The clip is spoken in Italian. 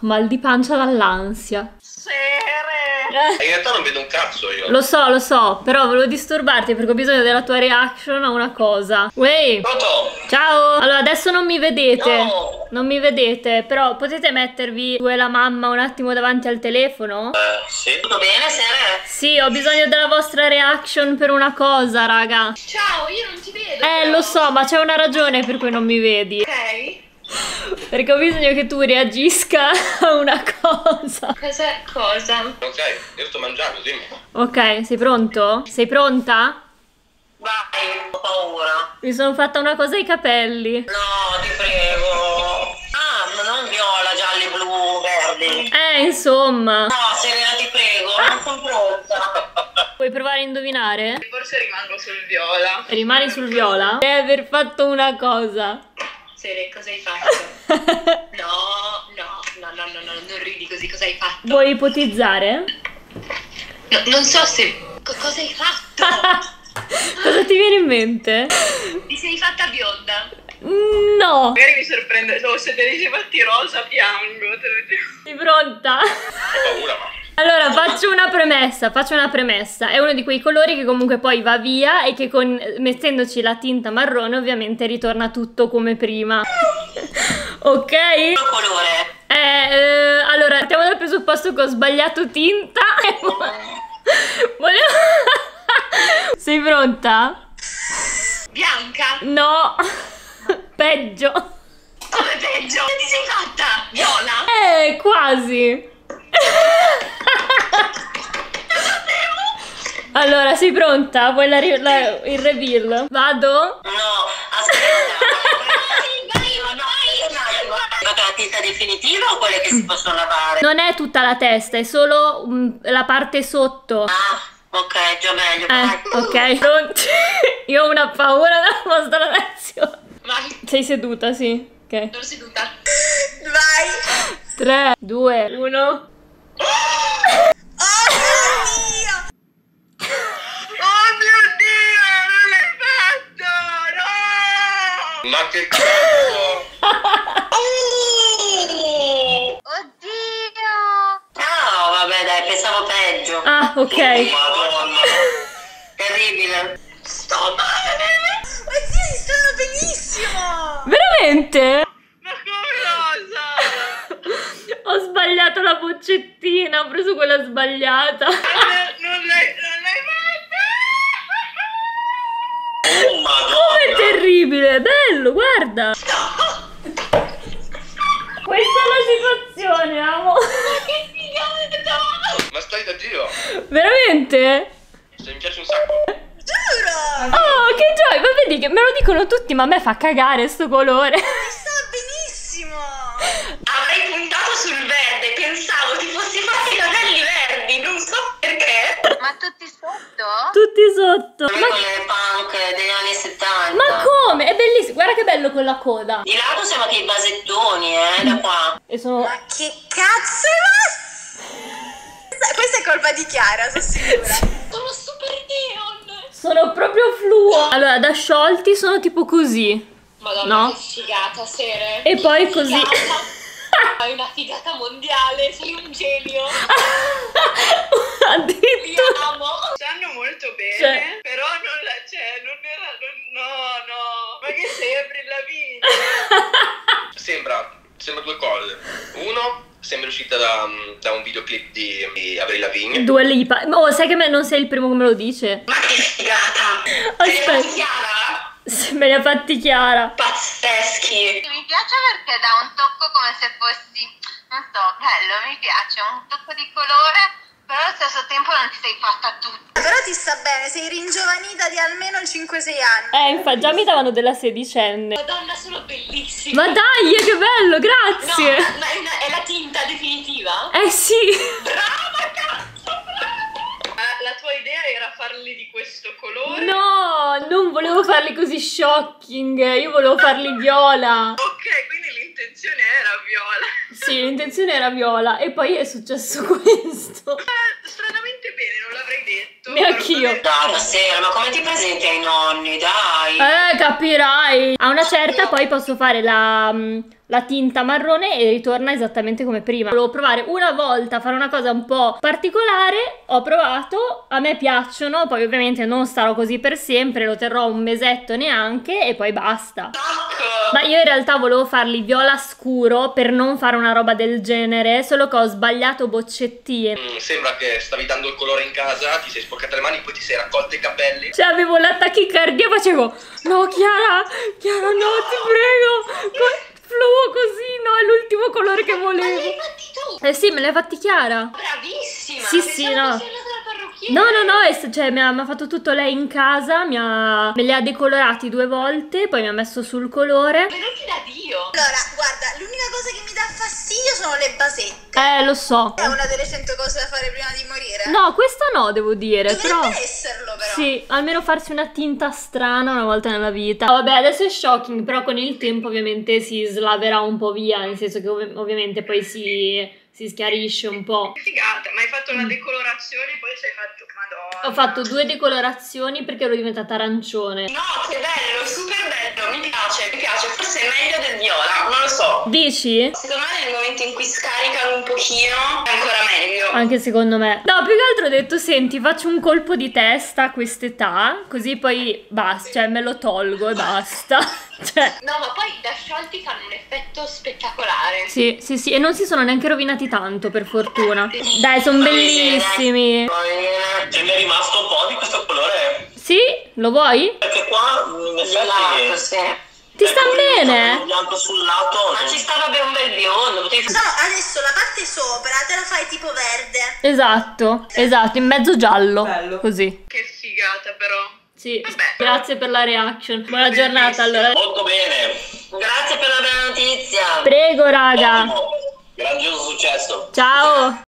mal di pancia dall'ansia. Sere! In realtà non vedo un cazzo io. Lo so, lo so, però volevo disturbarti perché ho bisogno della tua reaction a una cosa. Wey! Pronto? Ciao! Allora, adesso non mi vedete. No. Non mi vedete, però potete mettervi tu e la mamma un attimo davanti al telefono? Eh, sì. Tutto bene, Sere? Sì, ho bisogno della vostra reaction per una cosa, raga. Ciao, io non ti vedo. Eh, però. lo so, ma c'è una ragione per cui non mi vedi. Ok. Perché ho bisogno che tu reagisca a una cosa. Cosa? Cosa? Ok, io sto mangiando, dimmi. Ok, sei pronto? Sei pronta? Vai, ho paura. Mi sono fatta una cosa ai capelli. No, ti prego. Ah, ma non viola, gialli, blu, verdi. Eh, insomma. No, Serena, ti prego, non sono pronta. Puoi provare a indovinare? Forse rimango sul viola. Rimani sul viola? E aver fatto una cosa. Sere, cosa hai fatto? No, no, no, no, no, no, non ridi così, cosa hai fatto? Vuoi ipotizzare? No, non so se... co- cosa hai fatto? Cosa ti viene in mente? Ti sei fatta bionda? No! Magari mi sorprende, oh, se te ne sei fatti rosa piango, te lo giuro. Sei pronta? Ho paura, ma. Allora, faccio una premessa, faccio una premessa. È uno di quei colori che comunque poi va via e che con, mettendoci la tinta marrone ovviamente ritorna tutto come prima. ok? Colore? Eh, eh, allora, partiamo dal presupposto che ho sbagliato tinta. Volevo... Sei pronta? Bianca? No! Peggio! Come peggio? Che ti sei fatta? Viola? Eh, quasi! Allora, sei pronta? Vuoi la la- il reveal? Vado? No, aspetta. vai, vai, vai, un attimo. Fate la tinta definitiva o quelle che si possono lavare? Non è tutta la testa, è solo mm, la parte sotto. Ah, ok, già meglio. Eh, ok, pronti? Io ho una paura della vostra reazione. Vai, Sei seduta, sì. Ok. sono seduta. Vai! 3, 2, 1. Oh mio Dio! Oh mio Dio! Non l'hai fatto! No! Ma che cazzo? Oddio! Ah, vabbè, dai, pensavo peggio. Ah, ok. Madonna. Terribile. Sto male! Oddio, si stanno benissimo! Veramente? Ma come? Ho sbagliato la boccettina, ho preso quella sbagliata. Non l'hai, non l'hai fatta? Oh, madonna. Come terribile, bello, guarda. Questa è la situazione, amo. Che figata! Ma stai da Dio? Veramente? Se mi piace un sacco. Giuro! Oh, che gioia, ma vedi che me lo dicono tutti, ma a me fa cagare sto colore. Mi sta benissimo! Avrei puntato sul verde, pensavo ti fossi fatti i capelli verdi, non so perché. Ma tutti sotto? Tutti sotto. Ma, con le punk degli anni 70. ma come? È bellissimo, guarda che bello con la coda. Di lato siamo che i basettoni, eh, da qua. E sono... Ma che cazzo è Questa, è colpa di Chiara, sono sicura. Sono super neon! Sono proprio fluo. Allora, da sciolti sono tipo così. Madonna, No. che figata, Sere. E poi Che così. figata. Hai una figata mondiale, sei un genio. Ti Addirittura. amo. Sanno molto bene, Cioè. però non la c'è, non era, non- no, no. Avril Lavigne? Sembra, sembra due cose. Uno, sembra uscita da, da un videoclip di, di Avril Lavigne. Due lipa. Oh, sai che me- non sei il primo che me lo dice? Ma che figata! Aspetta. Chiara? Se me li ha fatti Chiara. Pazzeschi! Mi piace perché dà un tocco come se fossi, non so, bello, mi piace, un tocco di colore, però allo stesso tempo non ti sei fatta tutta. Però ti sta bene, sei ringiovanita di almeno 5-6 anni. Eh, infatti, già mi davano della sedicenne. Madonna, sono bellissime. Ma dai, che bello, No, grazie. ma è, una- è la tinta definitiva? Eh sì. Brava, cazzo, brava! la tua idea era farli di questo colore? No, non volevo farli così shocking. Io volevo farli viola. Ok, quindi l'intenzione era viola. Sì, l'intenzione era viola. E poi è successo questo. Ah, Stranamente bene, non l'avrei detto. Neanch'io. Dai, ma sera, ma come ti presenti ai nonni? Dai! Eh, capirai. A una certa poi posso fare la, mm, la tinta marrone e ritorna esattamente come prima. Volevo provare una volta a fare una cosa un po' particolare, ho provato, a me piacciono, poi ovviamente non starò così per sempre, lo terrò un mesetto neanche e poi basta. Ma io in realtà volevo farli viola scuro per non fare una roba del genere, solo che ho sbagliato boccettine. Mm, sembra che stavi dando il colore in casa, ti sei sporcata le mani, poi ti sei raccolta i capelli. Cioè avevo la tachicardia, facevo No Chiara, Chiara no ti prego Co- Fluo così, no è l'ultimo colore che Ma li volevo hai fatti tu? Eh sì me l'hai fatti Chiara Bravissima! Sì, Pensavo sì, no. No no no, è cioè mi ha, mi ha fatto tutto lei in casa mi ha, Me li ha decolorati due volte Poi mi ha messo sul colore Venuti da Dio! Allora, guarda, l'unica cosa che mi dà fastidio sono le basette. Eh lo so È una delle cento cose da fare prima di morire. No questa no devo dire Dovrebbe però esserlo, però. Sì, almeno farsi una tinta strana una volta nella vita. Vabbè, adesso è shocking, però con il tempo ovviamente si slaverà un po' via, nel senso che ov- ovviamente poi si, si schiarisce un po'. Figata, ma hai fatto una decolorazione e poi sei fatto madonna. Ho fatto due decolorazioni perché ero diventata arancione. No, che bello, super bello, mi piace, mi piace, forse è meglio del viola, so. Dici? Secondo me nel momento in cui scaricano un pochino è ancora meglio. Anche secondo me. No, più che altro ho detto, senti, faccio un colpo di testa a quest'età, così poi basta, cioè me lo tolgo e basta. cioè, No, ma poi da sciolti fanno un effetto spettacolare. sì, sì, sì, e non si sono neanche rovinati tanto, per fortuna. Dai, sono bellissimi. Ce n'è rimasto un po' di questo colore. Sì? Lo vuoi? Perché qua Gelato, sì. Ti sta ecco, bene? Bianco sul lato. Ma ci stava bene un bel biondo, potevi No, adesso la parte sopra te la fai tipo verde. Esatto, esatto, in mezzo giallo. Bello. Così. Che figata però. Sì, Vabbè. grazie per la reaction. Buona giornata allora. Molto bene. Grazie per la bella notizia. Prego, raga. Ottimo. Grandioso successo. Ciao.